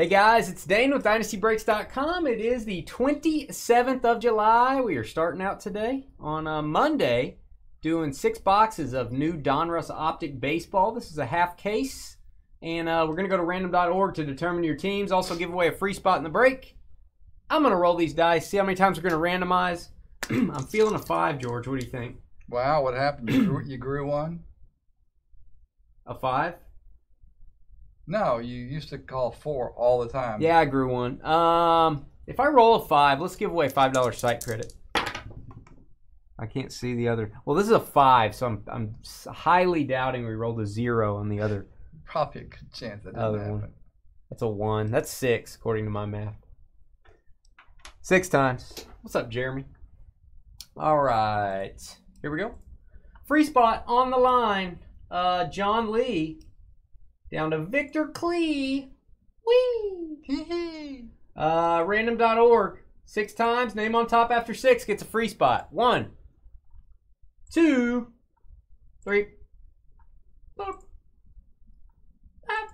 Hey guys, it's Dane with DynastyBreaks.com. It is the 27th of July. We are starting out today on a Monday doing six boxes of new Donruss Optic Baseball. This is a half case, and uh, we're going to go to random.org to determine your teams. Also, give away a free spot in the break. I'm going to roll these dice, see how many times we're going to randomize. I'm feeling a five, George. What do you think? Wow, what happened? You grew, you grew one? A five? No, you used to call four all the time. Yeah, I grew one. Um, if I roll a five, let's give away five dollars site credit. I can't see the other. Well, this is a five, so I'm I'm highly doubting we rolled a zero on the other. Probably a good chance that didn't Other happen. one. That's a one. That's six, according to my math. Six times. What's up, Jeremy? All right, here we go. Free spot on the line. Uh, John Lee down to Victor Klee. Whee! Uh, random.org. Six times. Name on top after six gets a free spot. One, two, three, four, five,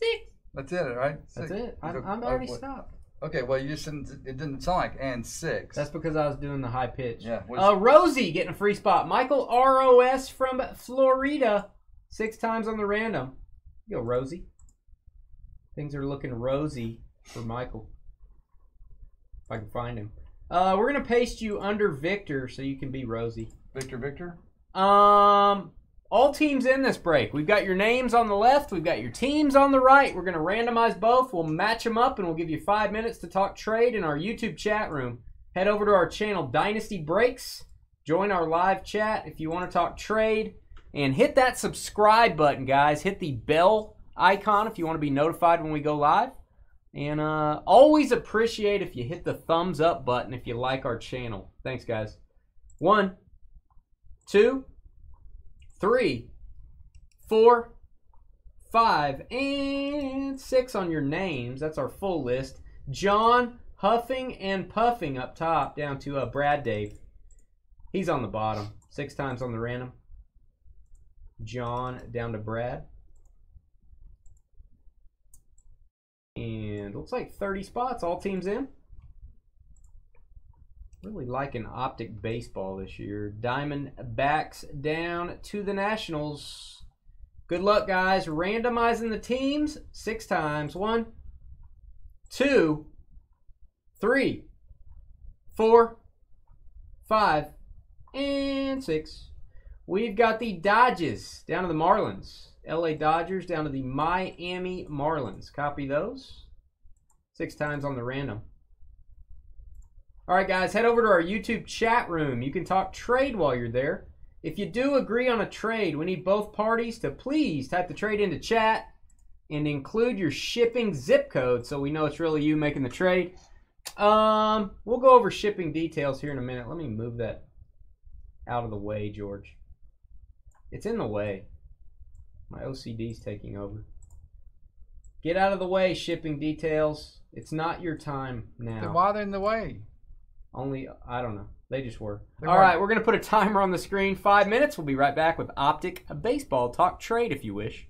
six. That's it, right? That's it. I'm, I'm uh, already what- stopped. Okay, well, you just didn't, it didn't sound like and six. That's because I was doing the high pitch. Yeah, Uh, Rosie getting a free spot. Michael ROS from Florida. Six times on the random. Yo, Rosie. Things are looking rosy for Michael. If I can find him. Uh, we're gonna paste you under Victor so you can be Rosie. Victor Victor? Um, all teams in this break. We've got your names on the left. We've got your teams on the right. We're going to randomize both. We'll match them up, and we'll give you five minutes to talk trade in our YouTube chat room. Head over to our channel, Dynasty Breaks. Join our live chat if you want to talk trade, and hit that subscribe button, guys. Hit the bell icon if you want to be notified when we go live. And uh, always appreciate if you hit the thumbs up button if you like our channel. Thanks, guys. One, two three, four, five, and six on your names. That's our full list. John huffing and puffing up top, down to uh, Brad Dave. He's on the bottom. Six times on the random. John down to Brad. And looks like 30 spots, all teams in. Really liking optic baseball this year. Diamond backs down to the Nationals. Good luck, guys. Randomizing the teams six times. One, two, three, four, five, and six. We've got the Dodgers down to the Marlins. LA Dodgers down to the Miami Marlins. Copy those. Six times on the random. All right, guys, head over to our YouTube chat room. You can talk trade while you're there. If you do agree on a trade, we need both parties to please type the trade into chat and include your shipping zip code so we know it's really you making the trade. Um, we'll go over shipping details here in a minute. Let me move that out of the way, George. It's in the way. My OCD's taking over. Get out of the way, shipping details. It's not your time now. Then why they're in the way? Only I don't know. They just were. They All weren't. right, we're gonna put a timer on the screen. Five minutes. We'll be right back with Optic a Baseball Talk Trade if you wish.